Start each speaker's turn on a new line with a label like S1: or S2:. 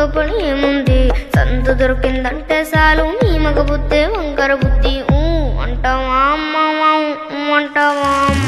S1: నీతో పని ఏముంది సంత దొరికిందంటే చాలు. నీ మగ బుద్ధే వంకర బుద్ధి. ఊ అంటావా? అమ్మవా అంటావా?